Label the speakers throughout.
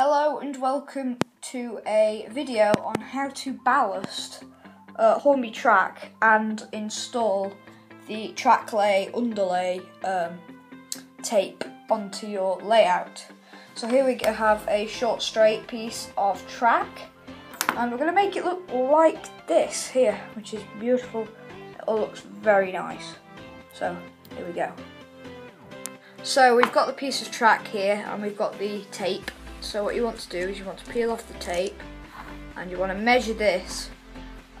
Speaker 1: Hello and welcome to a video on how to ballast a Hornby track and install the Tracklay underlay um, tape onto your layout. So here we have a short straight piece of track and we're going to make it look like this here which is beautiful. It all looks very nice. So here we go. So we've got the piece of track here and we've got the tape so what you want to do is you want to peel off the tape and you want to measure this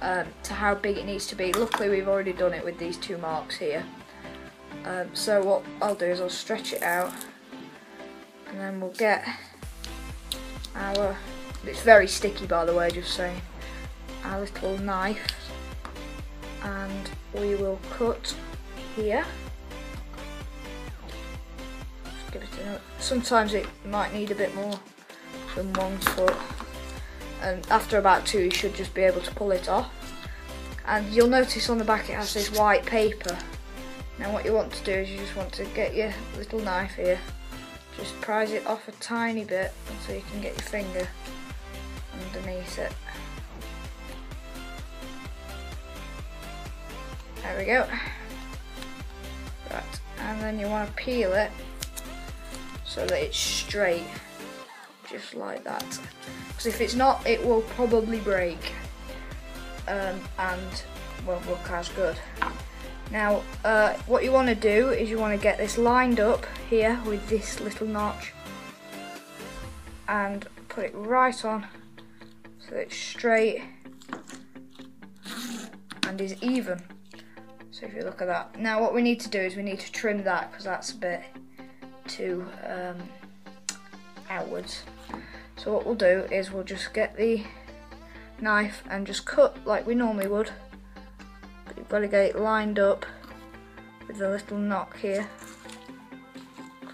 Speaker 1: um, to how big it needs to be. Luckily we've already done it with these two marks here. Um, so what I'll do is I'll stretch it out and then we'll get our, it's very sticky by the way just saying, our little knife and we will cut here sometimes it might need a bit more than one foot. And after about two you should just be able to pull it off. And you'll notice on the back it has this white paper. Now what you want to do is you just want to get your little knife here. Just prise it off a tiny bit so you can get your finger underneath it. There we go. Right and then you want to peel it so that it's straight just like that. Because if it's not it will probably break. Um, and won't look as good. Now uh, what you want to do is you want to get this lined up here with this little notch and put it right on so it's straight and is even. So if you look at that. Now what we need to do is we need to trim that because that's a bit too um, outwards. So what we'll do is we'll just get the knife and just cut like we normally would. But you've got to get it lined up with a little knock here.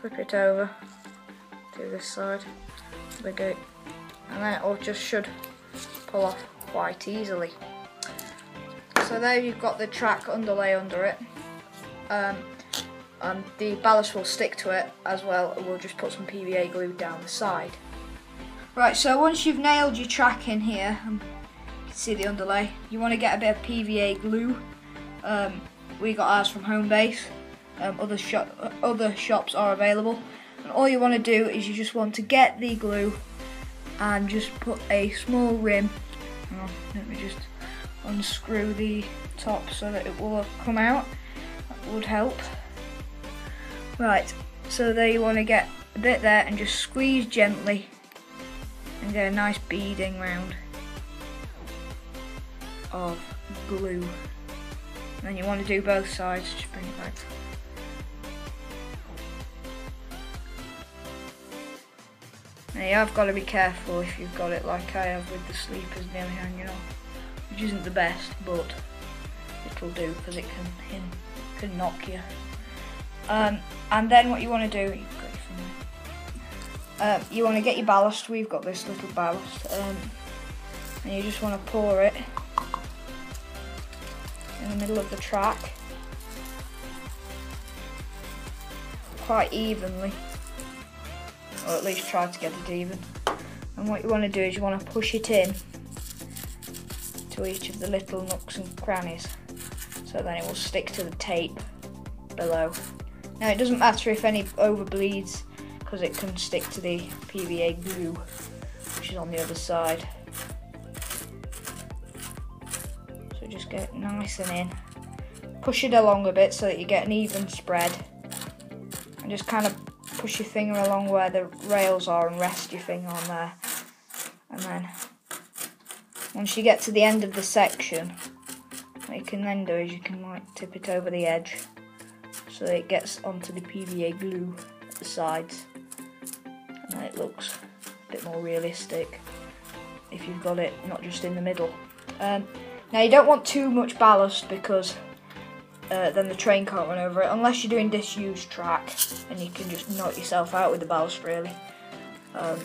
Speaker 1: Flip it over to this side. There we go. And then it all just should pull off quite easily. So there you've got the track underlay under it. Um, and the ballast will stick to it as well we'll just put some PVA glue down the side. Right so once you've nailed your track in here, um, you can see the underlay, you want to get a bit of PVA glue. Um, we got ours from Homebase, um, other, shop, other shops are available. And all you want to do is you just want to get the glue and just put a small rim, let me just unscrew the top so that it will come out, that would help. Right, so there you want to get a bit there and just squeeze gently and get a nice beading round of glue. And then you want to do both sides, just bring it back. Now you have got to be careful if you've got it like I have with the sleepers nearly hanging off, which isn't the best, but it'll do because it can, can knock you. Um, and then what you want to do, uh, you want to get your ballast. We've got this little ballast, um, and you just want to pour it in the middle of the track quite evenly, or at least try to get it even. And what you want to do is you want to push it in to each of the little nooks and crannies, so then it will stick to the tape below. Now it doesn't matter if any overbleeds because it can stick to the PVA glue which is on the other side. So just get nice and in. Push it along a bit so that you get an even spread. And just kind of push your finger along where the rails are and rest your finger on there. And then once you get to the end of the section, what you can then do is you can like tip it over the edge so it gets onto the PVA glue at the sides and it looks a bit more realistic if you've got it not just in the middle. Um, now you don't want too much ballast because uh, then the train can't run over it unless you're doing disused track and you can just knock yourself out with the ballast really. Um,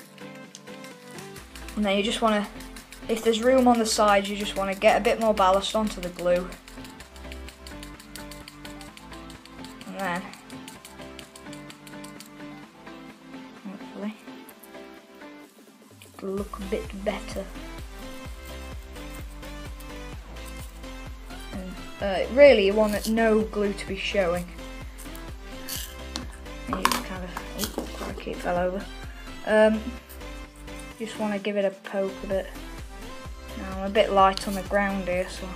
Speaker 1: and then you just want to, if there's room on the sides, you just want to get a bit more ballast onto the glue look a bit better. And, uh, really, you want no glue to be showing. You kind of, oh, it fell over. Um, just want to give it a poke a bit. Now I'm a bit light on the ground here, so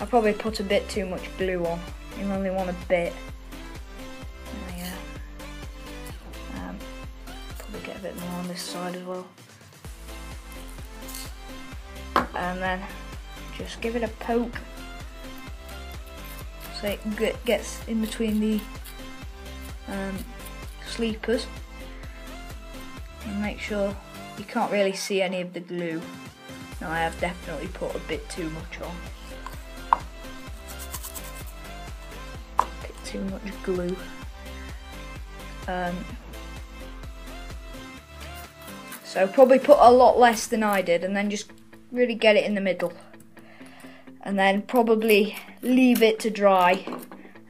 Speaker 1: I probably put a bit too much glue on. You only want a bit. Oh, yeah. Um, probably get a bit more on this side as well. And then just give it a poke so it gets in between the um, sleepers and make sure you can't really see any of the glue. Now I have definitely put a bit too much on. Too much glue. Um, so probably put a lot less than I did and then just really get it in the middle. And then probably leave it to dry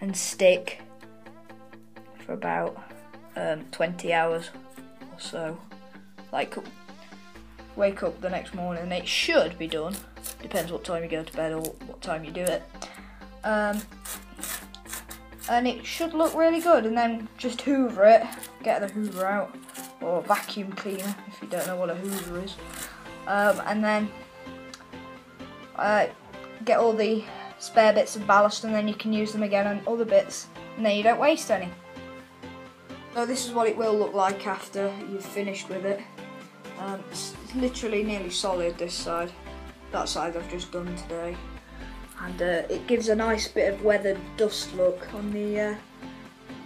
Speaker 1: and stick for about um, 20 hours or so. Like, wake up the next morning, it should be done. Depends what time you go to bed or what time you do it. Um, and it should look really good. And then just hoover it, get the hoover out, or vacuum cleaner if you don't know what a hoover is. Um, and then uh, get all the spare bits of ballast, and then you can use them again on other bits, and then you don't waste any. So this is what it will look like after you've finished with it. Um, it's literally nearly solid this side. That side I've just done today. And uh, it gives a nice bit of weathered dust look on the uh,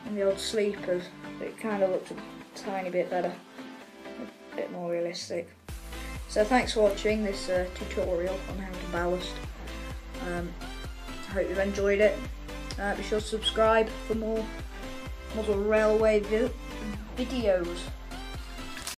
Speaker 1: on the old sleepers. It kind of looks a tiny bit better, a bit more realistic. So thanks for watching this uh, tutorial on how to ballast. Um, I hope you've enjoyed it. Uh, be sure to subscribe for more model railway vi videos.